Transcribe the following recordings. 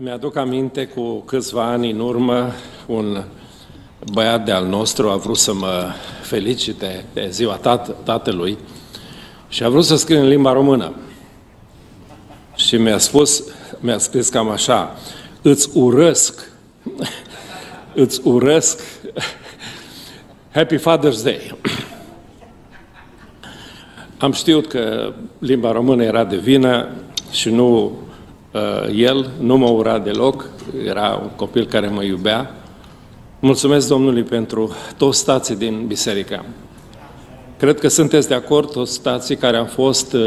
Mi-aduc aminte cu câțiva ani în urmă, un băiat de al nostru a vrut să mă felicite de ziua tat- tatălui și a vrut să scrie în limba română. Și mi-a spus, mi-a scris cam așa, îți urăsc, îți urăsc Happy Father's Day. Am știut că limba română era de vină și nu uh, el, nu mă ura deloc, era un copil care mă iubea. Mulțumesc Domnului pentru toți stații din biserică. Cred că sunteți de acord, toți stații care au fost uh,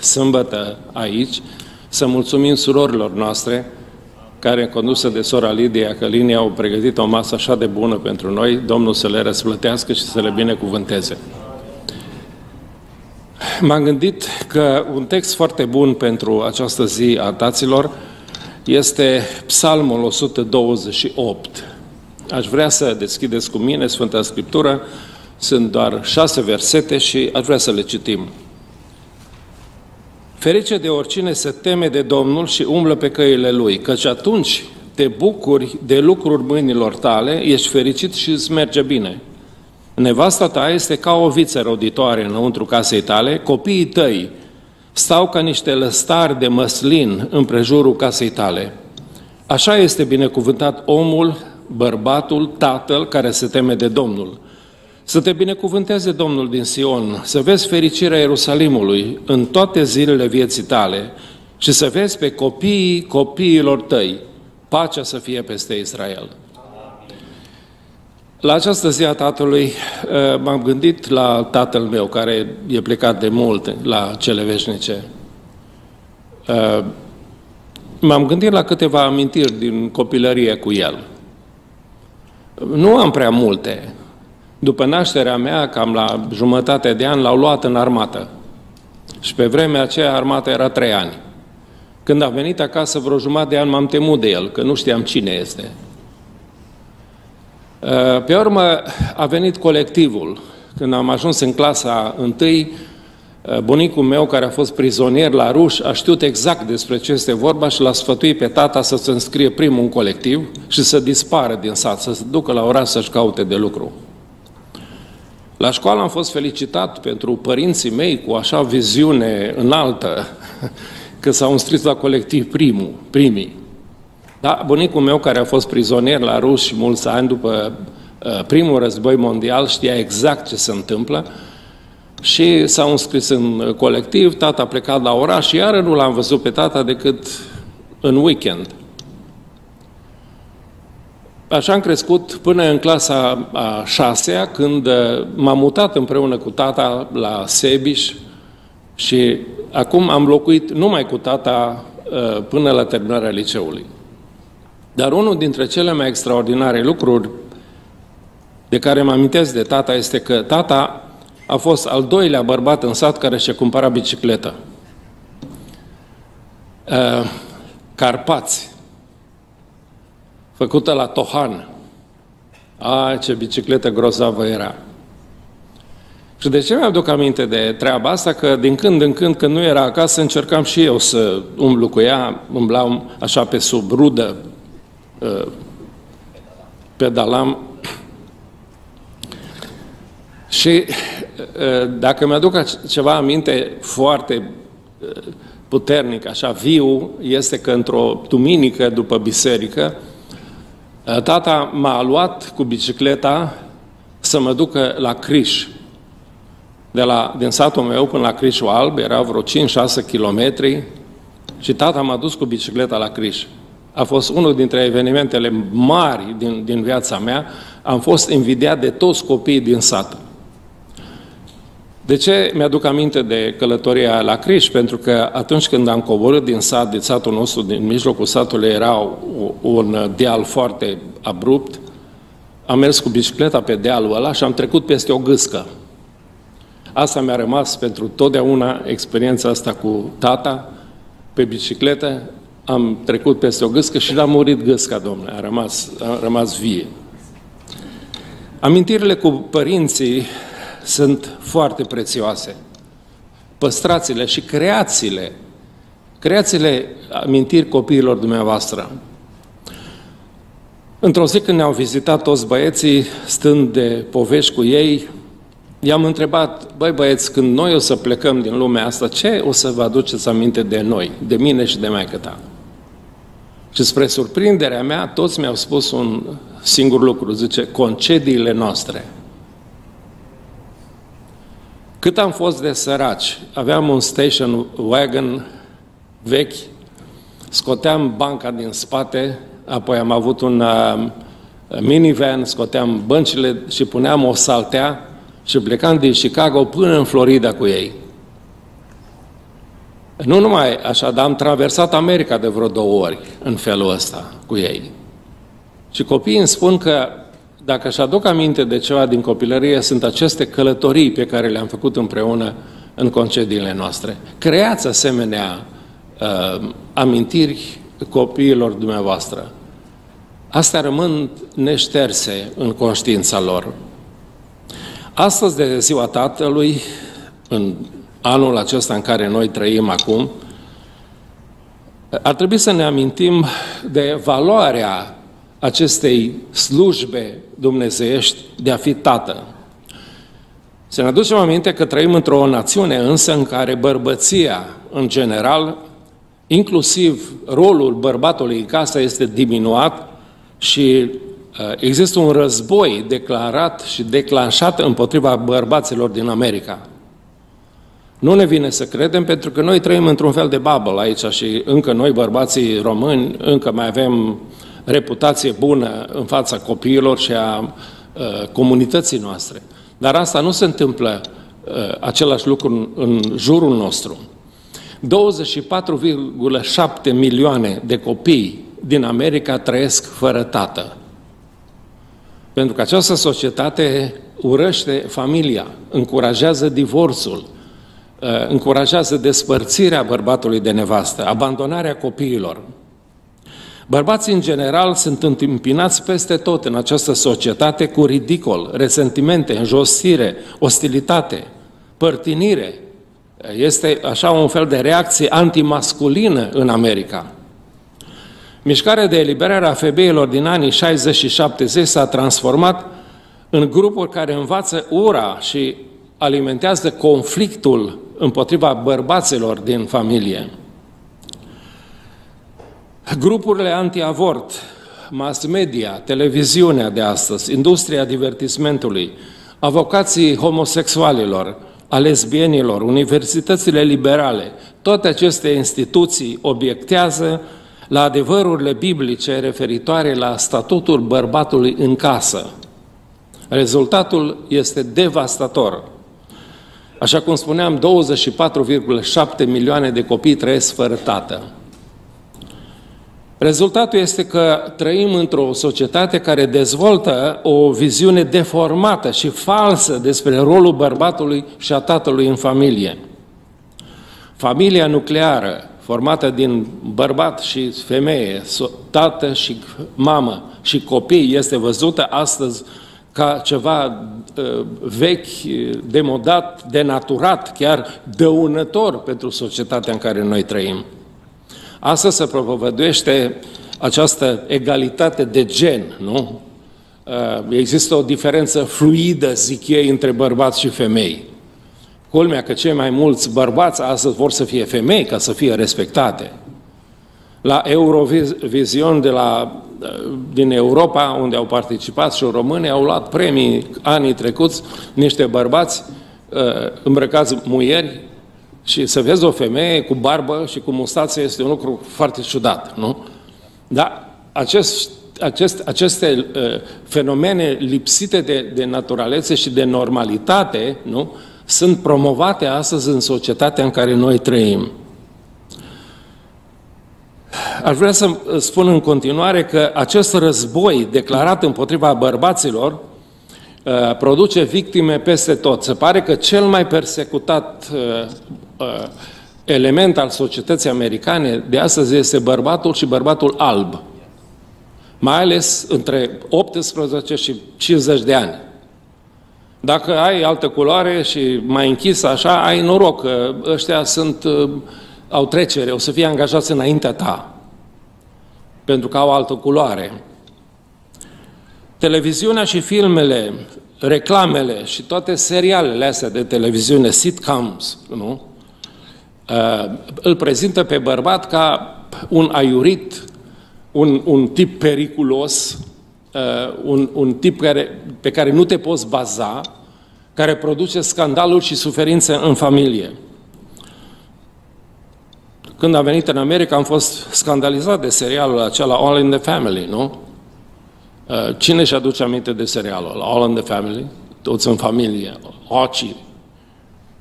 sâmbătă aici, să mulțumim surorilor noastre, care, condusă de sora Lidia Călini, au pregătit o masă așa de bună pentru noi, Domnul să le răsplătească și să le binecuvânteze. M-am gândit că un text foarte bun pentru această zi a taților este Psalmul 128. Aș vrea să deschideți cu mine Sfânta Scriptură, sunt doar șase versete și aș vrea să le citim. Ferice de oricine se teme de Domnul și umblă pe căile Lui, căci atunci te bucuri de lucruri mâinilor tale, ești fericit și îți merge bine. Nevasta ta este ca o viță roditoare înăuntru casei tale, copiii tăi stau ca niște lăstari de măslin în prejurul casei tale. Așa este binecuvântat omul, bărbatul, tatăl care se teme de Domnul. Să te binecuvânteze Domnul din Sion, să vezi fericirea Ierusalimului în toate zilele vieții tale și să vezi pe copiii copiilor tăi, pacea să fie peste Israel. La această zi a tatălui uh, m-am gândit la tatăl meu, care e plecat de mult la cele veșnice. Uh, m-am gândit la câteva amintiri din copilărie cu el. Nu am prea multe. După nașterea mea, cam la jumătate de an, l-au luat în armată. Și pe vremea aceea armata era trei ani. Când a venit acasă vreo jumătate de an, m-am temut de el, că nu știam cine este. Uh, pe urmă a venit colectivul. Când am ajuns în clasa întâi, uh, bunicul meu, care a fost prizonier la ruș, a știut exact despre ce este vorba și l-a sfătuit pe tata să se înscrie primul în colectiv și să dispară din sat, să se ducă la oraș să-și caute de lucru. La școală am fost felicitat pentru părinții mei cu așa viziune înaltă, că s-au înscris la colectiv primul, primii. Da, bunicul meu, care a fost prizonier la ruși și mulți ani după uh, primul război mondial, știa exact ce se întâmplă și s-a înscris în colectiv, tata a plecat la oraș și iară nu l-am văzut pe tata decât în weekend. Așa am crescut până în clasa a șasea, când uh, m-am mutat împreună cu tata la Sebiș și acum am locuit numai cu tata uh, până la terminarea liceului. Dar unul dintre cele mai extraordinare lucruri de care mă amintesc de tata este că tata a fost al doilea bărbat în sat care și-a cumpărat bicicletă. Uh, Carpați, făcută la Tohan. A, ce bicicletă grozavă era! Și de ce mi-aduc aminte de treaba asta? Că din când în când, când nu era acasă, încercam și eu să umblu cu ea, umblam așa pe sub rudă, Uh, pedalam și uh, dacă mi-aduc ceva aminte foarte uh, puternic, așa viu, este că într-o duminică după biserică, tata m-a luat cu bicicleta să mă ducă la Criș. De la, din satul meu până la Crișul Alb era vreo 5-6 kilometri și tata m-a dus cu bicicleta la Criș a fost unul dintre evenimentele mari din, din viața mea. Am fost invidiat de toți copiii din sat. De ce mi-aduc aminte de călătoria la Criș? Pentru că atunci când am coborât din sat, din satul nostru, din mijlocul satului, era un deal foarte abrupt, am mers cu bicicleta pe dealul ăla și am trecut peste o gâscă. Asta mi-a rămas pentru totdeauna experiența asta cu tata, pe bicicletă, am trecut peste o gâscă și n-a murit gâsca, domnule, a rămas, a rămas vie. Amintirile cu părinții sunt foarte prețioase. Păstrați-le și creațiile Creați-le amintiri copiilor dumneavoastră. Într-o zi când ne-au vizitat toți băieții, stând de povești cu ei, i-am întrebat, băi băieți, când noi o să plecăm din lumea asta, ce o să vă aduceți aminte de noi, de mine și de mai ta? Și spre surprinderea mea, toți mi-au spus un singur lucru, zice, concediile noastre. Cât am fost de săraci, aveam un station wagon vechi, scoteam banca din spate, apoi am avut un uh, minivan, scoteam băncile și puneam o saltea și plecam din Chicago până în Florida cu ei. Nu numai așa, dar am traversat America de vreo două ori în felul ăsta cu ei. Și copiii îmi spun că dacă își aduc aminte de ceva din copilărie, sunt aceste călătorii pe care le-am făcut împreună în concediile noastre. Creați asemenea uh, amintiri copiilor dumneavoastră. Astea rămân neșterse în conștiința lor. Astăzi, de ziua Tatălui, în anul acesta în care noi trăim acum, ar trebui să ne amintim de valoarea acestei slujbe dumnezeiești de a fi tată. Să ne aducem aminte că trăim într-o națiune însă în care bărbăția, în general, inclusiv rolul bărbatului în casă este diminuat și uh, există un război declarat și declanșat împotriva bărbaților din America. Nu ne vine să credem pentru că noi trăim într-un fel de bubble aici și încă noi, bărbații români, încă mai avem reputație bună în fața copiilor și a uh, comunității noastre. Dar asta nu se întâmplă uh, același lucru în, în jurul nostru. 24,7 milioane de copii din America trăiesc fără tată. Pentru că această societate urăște familia, încurajează divorțul, uh, încurajează despărțirea bărbatului de nevastă, abandonarea copiilor. Bărbații, în general, sunt întâmpinați peste tot în această societate cu ridicol, resentimente, înjosire, ostilitate, părtinire. Este așa un fel de reacție antimasculină în America. Mișcarea de eliberare a femeilor din anii 60 și 70 s-a transformat în grupuri care învață ura și alimentează conflictul împotriva bărbaților din familie. Grupurile anti-avort, mass media, televiziunea de astăzi, industria divertismentului, avocații homosexualilor, a lesbienilor, universitățile liberale, toate aceste instituții obiectează la adevărurile biblice referitoare la statutul bărbatului în casă. Rezultatul este devastator. Așa cum spuneam, 24,7 milioane de copii trăiesc fără tată. Rezultatul este că trăim într-o societate care dezvoltă o viziune deformată și falsă despre rolul bărbatului și a tatălui în familie. Familia nucleară, formată din bărbat și femeie, tată și mamă și copii, este văzută astăzi ca ceva uh, vechi, demodat, denaturat, chiar dăunător pentru societatea în care noi trăim. Astăzi se propovăduiește această egalitate de gen, nu? Uh, există o diferență fluidă, zic ei, între bărbați și femei. Culmea că cei mai mulți bărbați astăzi vor să fie femei ca să fie respectate. La Eurovision de la, uh, din Europa, unde au participat și români, au luat premii anii trecuți niște bărbați uh, îmbrăcați muieri și să vezi o femeie cu barbă și cu mustață este un lucru foarte ciudat, nu? Dar acest, acest, aceste uh, fenomene lipsite de, de naturalețe și de normalitate, nu? Sunt promovate astăzi în societatea în care noi trăim. Aș vrea să spun în continuare că acest război declarat împotriva bărbaților uh, produce victime peste tot. Se pare că cel mai persecutat uh, uh, element al societății americane de astăzi este bărbatul și bărbatul alb. Mai ales între 18 și 50 de ani. Dacă ai altă culoare și mai închis așa, ai noroc că ăștia sunt uh, au trecere, o să fie angajați înaintea ta, pentru că au altă culoare. Televiziunea și filmele, reclamele și toate serialele astea de televiziune, sitcoms, nu? Uh, îl prezintă pe bărbat ca un aiurit, un, un tip periculos, uh, un, un tip care, pe care nu te poți baza, care produce scandaluri și suferințe în familie. Când am venit în America, am fost scandalizat de serialul acela All in the Family, nu? Uh, cine și aduce aminte de serialul All in the Family? Toți în familie, Oci,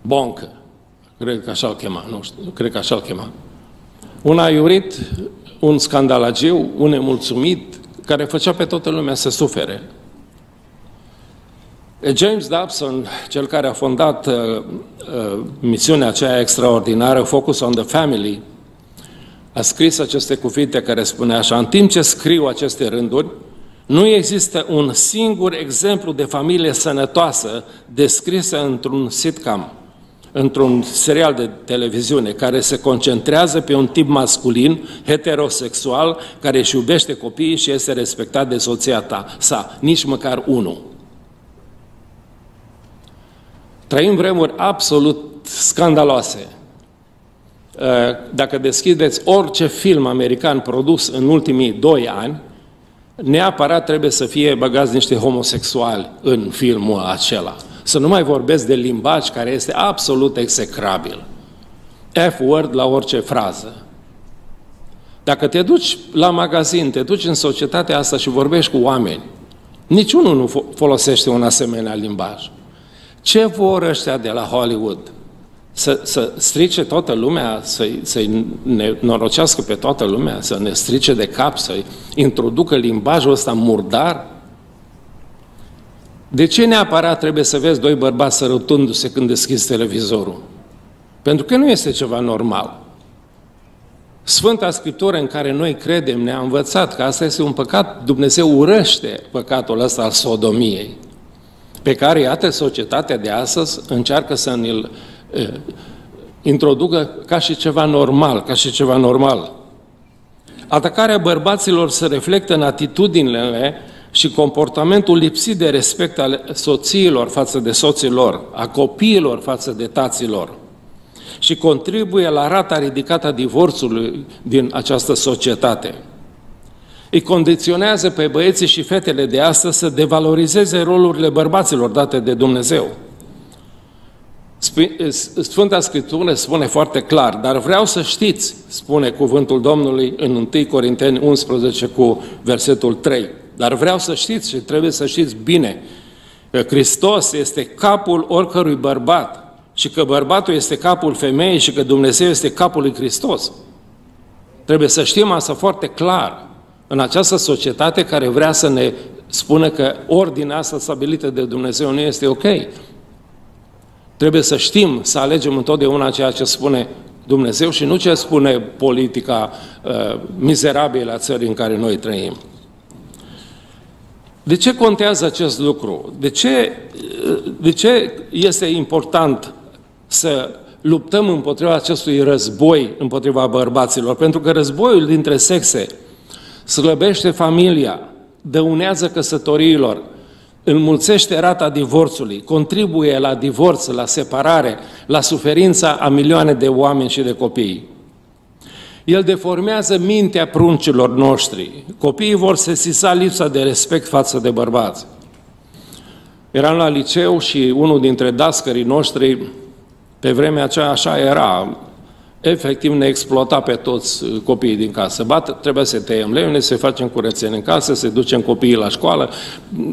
Boncă, cred că așa-l chema, nu știu, cred că așa-l chema. Un aiurit, un scandalagiu, un nemulțumit, care făcea pe toată lumea să sufere. James Dobson, cel care a fondat uh, uh, misiunea aceea extraordinară, Focus on the Family, a scris aceste cuvinte care spune așa, în timp ce scriu aceste rânduri, nu există un singur exemplu de familie sănătoasă descrisă într-un sitcom, într-un serial de televiziune, care se concentrează pe un tip masculin, heterosexual, care își iubește copiii și este respectat de soția ta, sa, nici măcar unul. Trăim vremuri absolut scandaloase. Uh, dacă deschideți orice film american produs în ultimii doi ani, neapărat trebuie să fie băgați niște homosexuali în filmul acela. Să nu mai vorbesc de limbaj care este absolut execrabil. F-word la orice frază. Dacă te duci la magazin, te duci în societatea asta și vorbești cu oameni, niciunul nu folosește un asemenea limbaj. Ce vor ăștia de la Hollywood? Să, să strice toată lumea, să-i, să-i ne norocească pe toată lumea, să ne strice de cap, să introducă limbajul ăsta murdar? De ce neapărat trebuie să vezi doi bărbați sărătându-se când deschizi televizorul? Pentru că nu este ceva normal. Sfânta Scriptură în care noi credem ne-a învățat că asta este un păcat, Dumnezeu urăște păcatul ăsta al sodomiei pe care, iată, societatea de astăzi încearcă să ne-l introducă ca și ceva normal, ca și ceva normal. Atacarea bărbaților se reflectă în atitudinile și comportamentul lipsit de respect al soțiilor față de soților, a copiilor față de taților și contribuie la rata ridicată a divorțului din această societate îi condiționează pe băieții și fetele de astăzi să devalorizeze rolurile bărbaților date de Dumnezeu. Sfânta Scriptură spune foarte clar, dar vreau să știți, spune cuvântul Domnului în 1 Corinteni 11 cu versetul 3, dar vreau să știți și trebuie să știți bine că Hristos este capul oricărui bărbat și că bărbatul este capul femeii și că Dumnezeu este capul lui Hristos. Trebuie să știm asta foarte clar în această societate care vrea să ne spună că ordinea asta stabilită de Dumnezeu nu este ok. Trebuie să știm, să alegem întotdeauna ceea ce spune Dumnezeu și nu ce spune politica uh, mizerabilă a țării în care noi trăim. De ce contează acest lucru? De ce, uh, de ce este important să luptăm împotriva acestui război împotriva bărbaților? Pentru că războiul dintre sexe slăbește familia, dăunează căsătoriilor, înmulțește rata divorțului, contribuie la divorț, la separare, la suferința a milioane de oameni și de copii. El deformează mintea pruncilor noștri. Copiii vor sesisa lipsa de respect față de bărbați. Eram la liceu și unul dintre dascării noștri, pe vremea aceea așa era, efectiv ne exploata pe toți uh, copiii din casă. Bat, trebuie să tăiem lemne, să facem curățenie în casă, să ducem copiii la școală.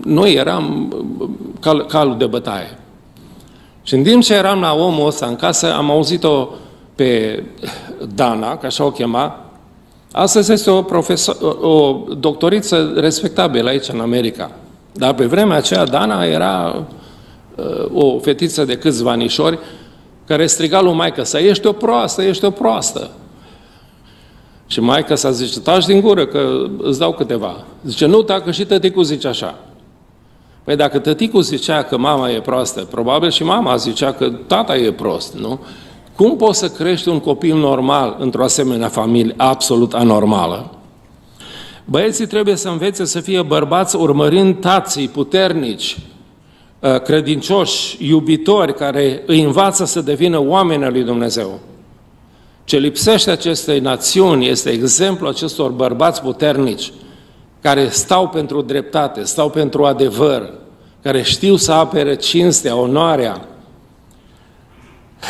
Noi eram uh, cal, calul de bătaie. Și în timp ce eram la omul ăsta în casă, am auzit-o pe Dana, ca așa o chema, Astăzi este o, profesor, o doctoriță respectabilă aici în America. Dar pe vremea aceea Dana era uh, o fetiță de câțiva anișori care striga lui maică să ești o proastă, ești o proastă. Și maica s-a zice, taci din gură că îți dau câteva. Zice, nu, dacă și tăticul zice așa. Păi dacă tăticul zicea că mama e proastă, probabil și mama zicea că tata e prost, nu? Cum poți să crești un copil normal într-o asemenea familie absolut anormală? Băieții trebuie să învețe să fie bărbați urmărind tații puternici, uh, credincioși, iubitori, care îi învață să devină oameni al lui Dumnezeu. Ce lipsește acestei națiuni este exemplu acestor bărbați puternici, care stau pentru dreptate, stau pentru adevăr, care știu să apere cinstea, onoarea.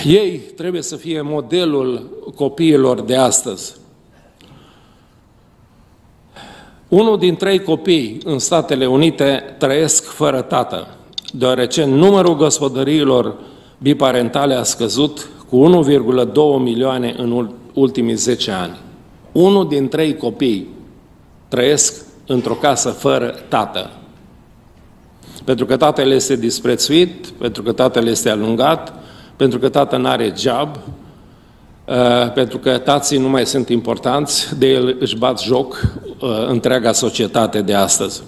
Ei trebuie să fie modelul copiilor de astăzi. Unul din trei copii în Statele Unite trăiesc fără tată, deoarece numărul gospodăriilor biparentale a scăzut cu 1,2 milioane în ultimii 10 ani. Unul din trei copii trăiesc într-o casă fără tată. Pentru că tatăl este disprețuit, pentru că tatăl este alungat, pentru că tatăl nu are job, uh, pentru că tații nu mai sunt importanți, de el își bat joc uh, întreaga societate de astăzi.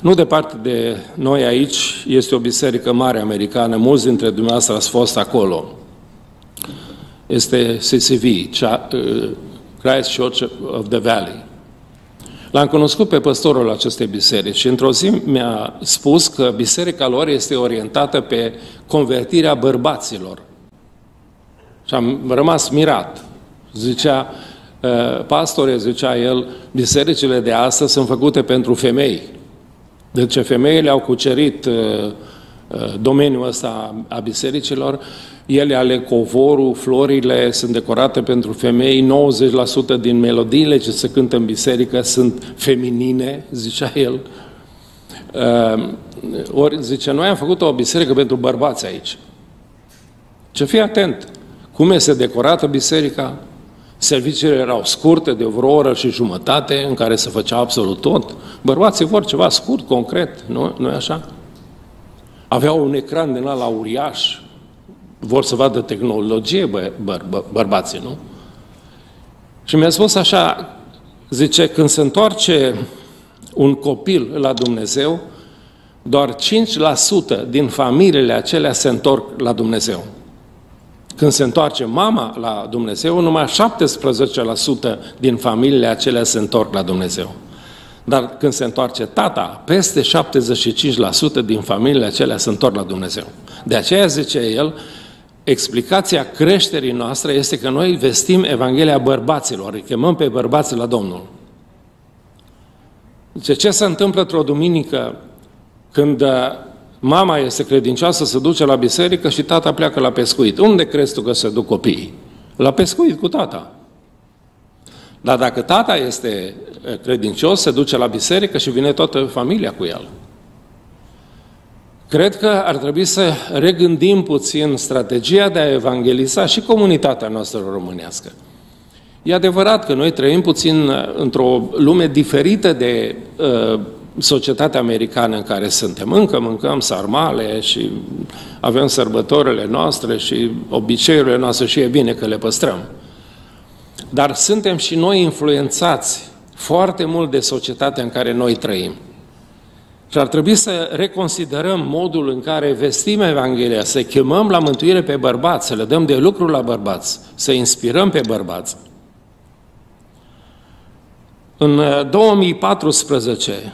Nu departe de noi aici este o biserică mare americană, mulți dintre dumneavoastră ați fost acolo. Este CCV, uh, Christ Church of the Valley. L-am cunoscut pe păstorul acestei biserici și într-o zi mi-a spus că biserica lor este orientată pe convertirea bărbaților. Și am rămas mirat. Zicea, uh, pastore, zicea el, bisericile de astăzi sunt făcute pentru femei. Deci femeile au cucerit uh, uh, domeniul ăsta a bisericilor, ele ale covorul, florile sunt decorate pentru femei, 90% din melodiile ce se cântă în biserică sunt feminine, zicea el. Uh, ori, zice, noi am făcut o biserică pentru bărbați aici. Ce fii atent! Cum este decorată biserica? Serviciile erau scurte, de vreo oră și jumătate, în care se făcea absolut tot. Bărbații vor ceva scurt, concret, nu, nu așa? Aveau un ecran din la uriaș, vor să vadă tehnologie bă, bă, bă, bărbații, nu? Și mi-a spus așa, zice, când se întoarce un copil la Dumnezeu, doar 5% din familiile acelea se întorc la Dumnezeu. Când se întoarce mama la Dumnezeu, numai 17% din familiile acelea se întorc la Dumnezeu. Dar când se întoarce tata, peste 75% din familiile acelea se întorc la Dumnezeu. De aceea zice el, explicația creșterii noastre este că noi vestim Evanghelia bărbaților, îi chemăm pe bărbați la Domnul. Zice, ce se întâmplă într-o duminică când mama este credincioasă, se duce la biserică și tata pleacă la pescuit. Unde crezi tu că se duc copiii? La pescuit cu tata. Dar dacă tata este credincios, se duce la biserică și vine toată familia cu el. Cred că ar trebui să regândim puțin strategia de a evangeliza și comunitatea noastră românească. E adevărat că noi trăim puțin într-o lume diferită de uh, societatea americană în care suntem. Încă mâncăm sarmale și avem sărbătorile noastre și obiceiurile noastre și e bine că le păstrăm. Dar suntem și noi influențați foarte mult de societatea în care noi trăim. Și ar trebui să reconsiderăm modul în care vestim Evanghelia, să chemăm la mântuire pe bărbați, să le dăm de lucru la bărbați, să inspirăm pe bărbați. În 2014,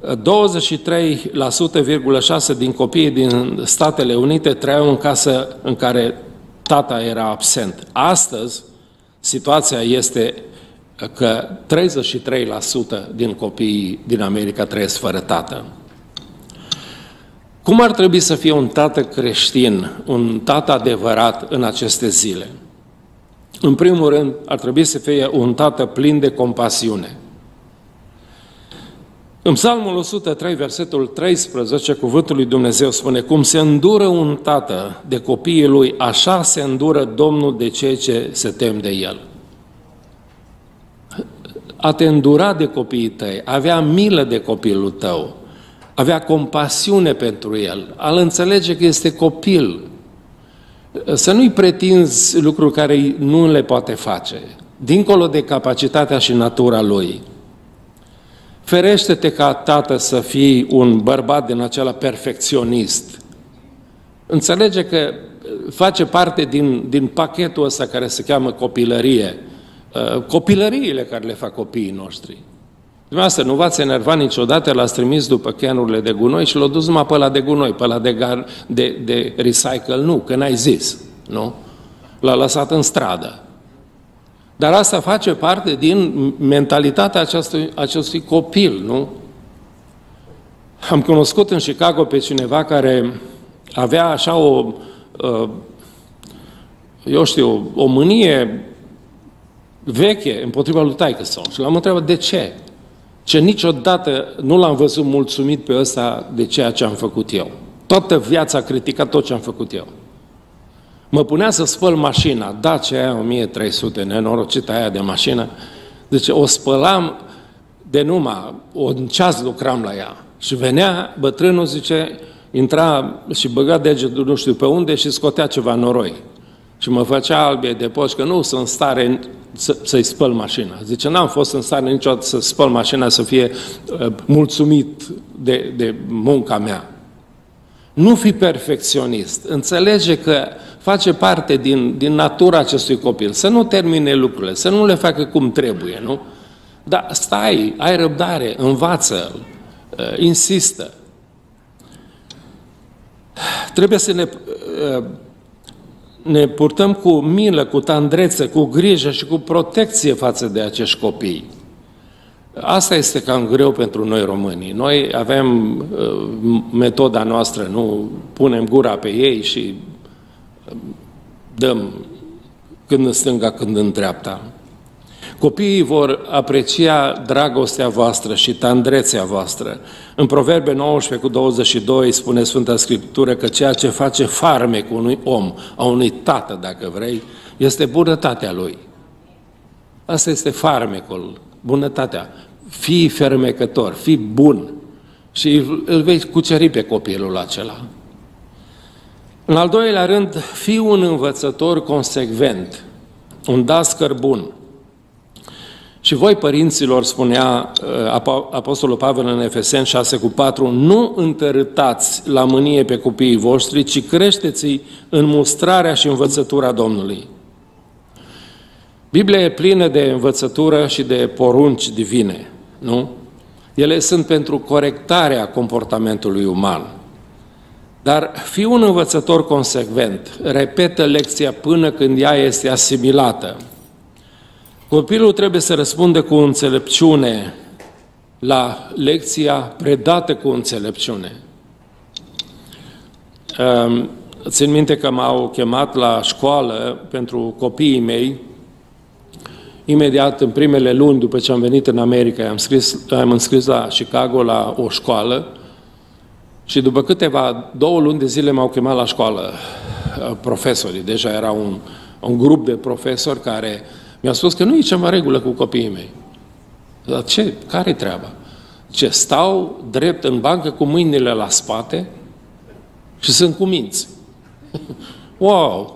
23,6% din copiii din Statele Unite trăiau în casă în care tata era absent. Astăzi, situația este că 33% din copiii din America trăiesc fără tată. Cum ar trebui să fie un tată creștin, un tată adevărat în aceste zile? În primul rând, ar trebui să fie un tată plin de compasiune – în Psalmul 103, versetul 13, cuvântul lui Dumnezeu spune, cum se îndură un tată de copiii lui, așa se îndură Domnul de cei ce se tem de el. A te îndura de copiii tăi, avea milă de copilul tău, avea compasiune pentru el, al înțelege că este copil, să nu-i pretinzi lucruri care nu le poate face, dincolo de capacitatea și natura lui. Ferește-te ca tată să fii un bărbat din acela perfecționist, înțelege că face parte din, din pachetul ăsta care se cheamă copilărie. Uh, copilăriile care le fac copiii noștri. Dumneavoastră, nu v-ați enervat niciodată, l-ați trimis după cheanurile de gunoi și l-a dus numai pe la de gunoi, pe la de, gar, de, de recycle, nu, că n-ai zis, nu? L-a lăsat în stradă. Dar asta face parte din mentalitatea acestui, acestui copil, nu? Am cunoscut în Chicago pe cineva care avea așa o, uh, eu știu, o mânie veche împotriva lui taică sau. Și l-am întrebat de ce. Ce niciodată nu l-am văzut mulțumit pe ăsta de ceea ce am făcut eu. Toată viața a criticat tot ce am făcut eu. Mă punea să spăl mașina, Dacia aia 1300, nenorocită aia de mașină, deci o spălam de numai, un ceas lucram la ea. Și venea bătrânul, zice, intra și băga degetul nu știu pe unde și scotea ceva noroi. Și mă făcea albie de poș că nu sunt în stare să, să-i spăl mașina. Zice, n-am fost în stare niciodată să spăl mașina, să fie uh, mulțumit de, de munca mea. Nu fi perfecționist. Înțelege că face parte din, din natura acestui copil. Să nu termine lucrurile, să nu le facă cum trebuie, nu? Dar stai, ai răbdare, învață uh, insistă. Trebuie să ne, uh, ne purtăm cu milă, cu tandrețe, cu grijă și cu protecție față de acești copii. Asta este cam greu pentru noi românii. Noi avem uh, metoda noastră, nu punem gura pe ei și dăm când în stânga, când în dreapta. Copiii vor aprecia dragostea voastră și tandrețea voastră. În Proverbe 19 cu 22 spune Sfânta Scriptură că ceea ce face farmec unui om, a unui tată, dacă vrei, este bunătatea lui. Asta este farmecul, bunătatea. Fii fermecător, fii bun și îl vei cuceri pe copilul acela. În al doilea rând, fii un învățător consecvent, un dascăr bun. Și voi, părinților, spunea uh, Apostolul Pavel în Efesen 6 cu 4, nu întărâtați la mânie pe copiii voștri, ci creșteți-i în mustrarea și învățătura Domnului. Biblia e plină de învățătură și de porunci divine, nu? Ele sunt pentru corectarea comportamentului uman. Dar fi un învățător consecvent, repetă lecția până când ea este asimilată. Copilul trebuie să răspunde cu înțelepciune la lecția predată cu înțelepciune. Țin minte că m-au chemat la școală pentru copiii mei, imediat în primele luni după ce am venit în America, am, scris, am înscris la Chicago la o școală și după câteva, două luni de zile m-au chemat la școală uh, profesorii. Deja era un, un grup de profesori care mi-a spus că nu e ceva regulă cu copiii mei. Dar ce? Care-i treaba? Ce stau drept în bancă cu mâinile la spate și sunt cu minți. wow!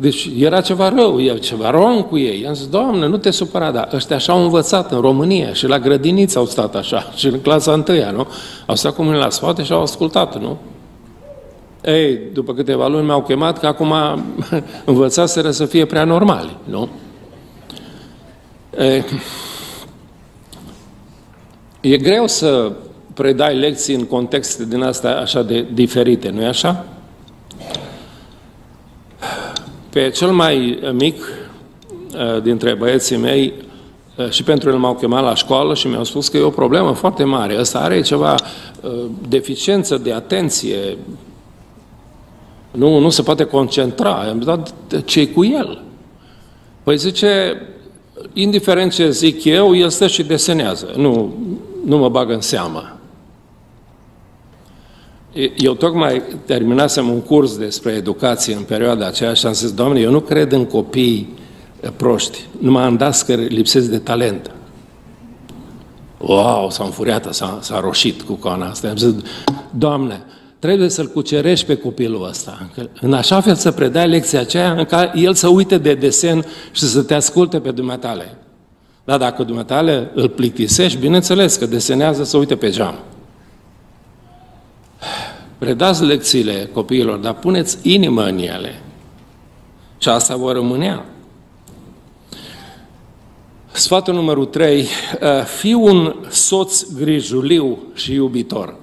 Deci era ceva rău, era ceva wrong cu ei. I-am zis, Doamne, nu te supăra, dar ăștia așa au învățat în România și la grădiniță au stat așa, și în clasa întâia, nu? Au stat cu mâinile la spate și au ascultat, nu? Ei, după câteva luni mi-au chemat că acum învățaseră să fie prea normali, nu? E, e greu să predai lecții în contexte din astea așa de diferite, nu-i așa? Pe cel mai mic uh, dintre băieții mei uh, și pentru el m-au chemat la școală și mi-au spus că e o problemă foarte mare. Ăsta are ceva uh, deficiență de atenție, nu, nu se poate concentra. Am dat ce cu el? Păi zice, indiferent ce zic eu, el stă și desenează. Nu, nu mă bag în seamă. Eu tocmai terminasem un curs despre educație în perioada aceea și am zis, Doamne, eu nu cred în copii eh, proști, numai am dat că lipsesc de talent. Wow, s-a înfuriat, s-a, s-a roșit cu coana asta. Am zis, Doamne, trebuie să-l cucerești pe copilul ăsta, în așa fel să predai lecția aceea în care el să uite de desen și să te asculte pe dumneatale. Dar dacă dumneatale îl plictisești, bineînțeles că desenează să uite pe geam. Predați lecțiile copiilor, dar puneți inimă în ele. Și asta vor rămânea. Sfatul numărul 3. Uh, fii un soț grijuliu și iubitor.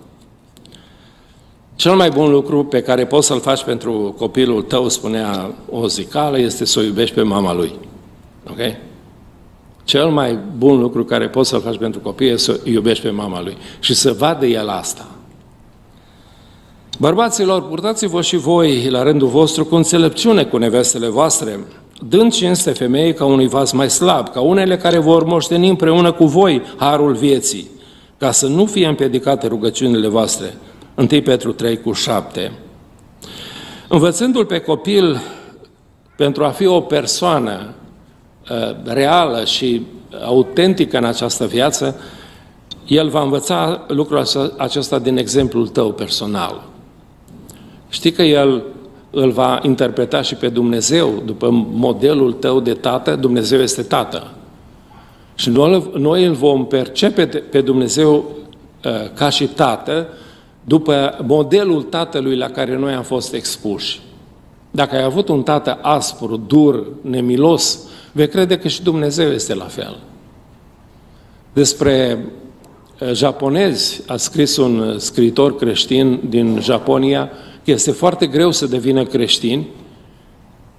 Cel mai bun lucru pe care poți să-l faci pentru copilul tău, spunea o zicală, este să o iubești pe mama lui. Ok? Cel mai bun lucru care poți să-l faci pentru copil este să iubești pe mama lui și să vadă el asta. Bărbaților, purtați-vă și voi la rândul vostru cu înțelepciune cu nevestele voastre, dând cinste femeii ca unui vas mai slab, ca unele care vor moșteni împreună cu voi harul vieții, ca să nu fie împiedicate rugăciunile voastre. 1 Petru 3 cu 7. Învățându-l pe copil pentru a fi o persoană uh, reală și autentică în această viață, el va învăța lucrul acesta din exemplul tău personal. Știi că el îl va interpreta și pe Dumnezeu după modelul tău de tată, Dumnezeu este tată. Și noi, noi îl vom percepe pe Dumnezeu uh, ca și tată după modelul tatălui la care noi am fost expuși. Dacă ai avut un tată aspru, dur, nemilos, vei crede că și Dumnezeu este la fel. Despre uh, japonezi a scris un scriitor creștin din Japonia, este foarte greu să devină creștini,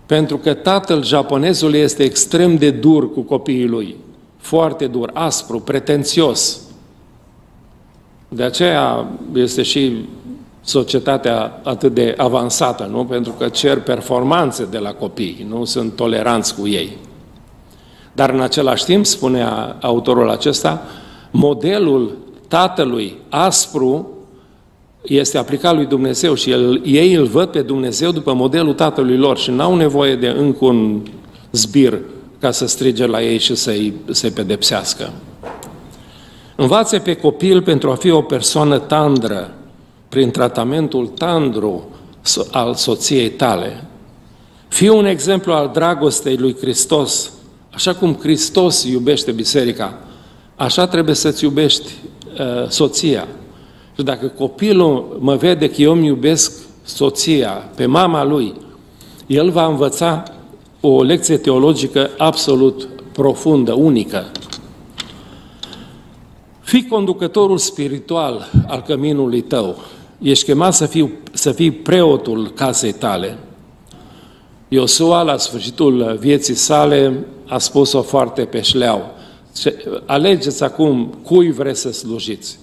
pentru că tatăl japonezului este extrem de dur cu copiii lui. Foarte dur, aspru, pretențios. De aceea este și societatea atât de avansată, nu? Pentru că cer performanțe de la copii, nu sunt toleranți cu ei. Dar în același timp, spunea autorul acesta, modelul tatălui aspru este aplicat lui Dumnezeu și el, ei îl văd pe Dumnezeu după modelul tatălui lor și n-au nevoie de încă un zbir ca să strige la ei și să-i, să pedepsească. Învață pe copil pentru a fi o persoană tandră, prin tratamentul tandru al soției tale. Fii un exemplu al dragostei lui Hristos, așa cum Hristos iubește biserica, așa trebuie să-ți iubești uh, soția. Și dacă copilul mă vede că eu îmi iubesc soția, pe mama lui, el va învăța o lecție teologică absolut profundă, unică. Fii conducătorul spiritual al căminului tău. Ești chemat să fii, să fii preotul casei tale. Iosua, la sfârșitul vieții sale, a spus-o foarte pe șleau. Alegeți acum cui vreți să slujiți.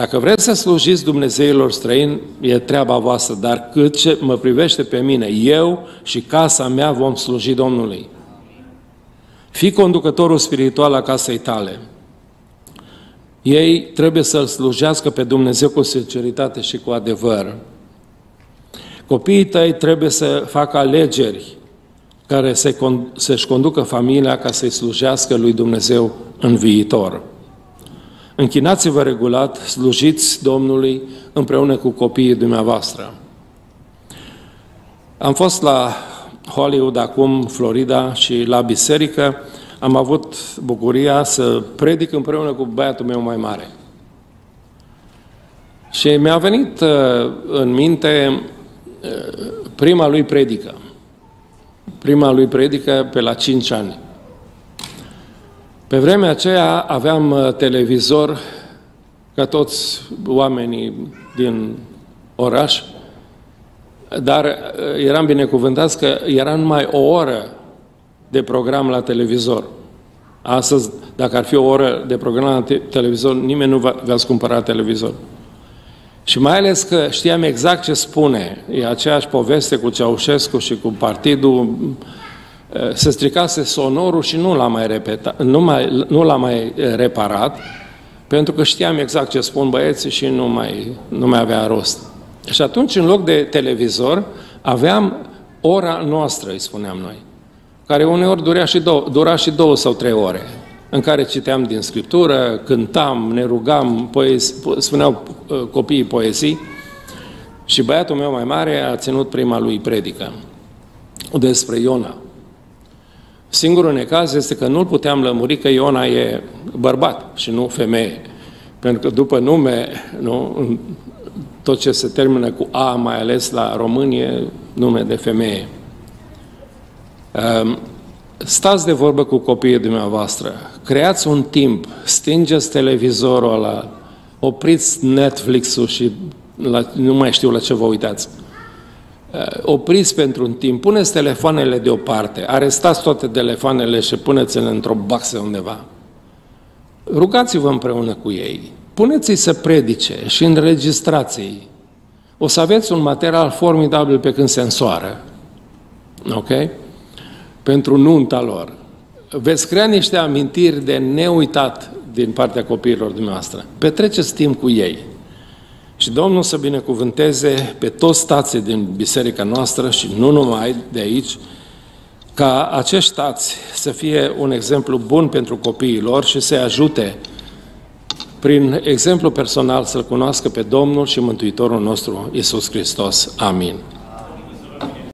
Dacă vreți să slujiți Dumnezeilor străini, e treaba voastră, dar cât ce mă privește pe mine, eu și casa mea vom sluji Domnului. Fii conducătorul spiritual a casei tale. Ei trebuie să-L slujească pe Dumnezeu cu sinceritate și cu adevăr. Copiii tăi trebuie să facă alegeri care să-și conducă familia ca să-i slujească lui Dumnezeu în viitor. Închinați-vă regulat, slujiți Domnului împreună cu copiii dumneavoastră. Am fost la Hollywood acum, Florida, și la biserică am avut bucuria să predic împreună cu băiatul meu mai mare. Și mi-a venit uh, în minte uh, prima lui predică. Prima lui predică pe la 5 ani. Pe vremea aceea aveam uh, televizor ca toți oamenii din oraș, dar uh, eram binecuvântați că era numai o oră de program la televizor. Astăzi, dacă ar fi o oră de program la televizor, nimeni nu va, va cumpăra televizor. Și mai ales că știam exact ce spune. E aceeași poveste cu Ceaușescu și cu partidul se stricase sonorul și nu l-a mai, repetat, nu, mai, nu l-a mai reparat, pentru că știam exact ce spun băieții și nu mai, nu mai avea rost. Și atunci, în loc de televizor, aveam ora noastră, îi spuneam noi, care uneori durea și două, dura și două sau trei ore, în care citeam din Scriptură, cântam, ne rugam, poezi, spuneau uh, copiii poezii, și băiatul meu mai mare a ținut prima lui predică despre Iona. Singurul necaz este că nu-l puteam lămuri că Iona e bărbat și nu femeie. Pentru că după nume, nu, tot ce se termină cu A, mai ales la Românie, nume de femeie. Um, stați de vorbă cu copiii dumneavoastră, creați un timp, stingeți televizorul ăla, opriți Netflix-ul și la, nu mai știu la ce vă uitați. Uh, opriți pentru un timp, puneți telefoanele deoparte, arestați toate telefoanele și puneți-le într-o baxă undeva. Rugați-vă împreună cu ei, puneți-i să predice și înregistrați-i. O să aveți un material formidabil pe când se însoară. Ok? Pentru nunta lor. Veți crea niște amintiri de neuitat din partea copiilor dumneavoastră. Petreceți timp cu ei. Și Domnul să binecuvânteze pe toți stații din biserica noastră și nu numai de aici, ca acești stați să fie un exemplu bun pentru copiii lor și să-i ajute prin exemplu personal să-L cunoască pe Domnul și Mântuitorul nostru, Isus Hristos. Amin.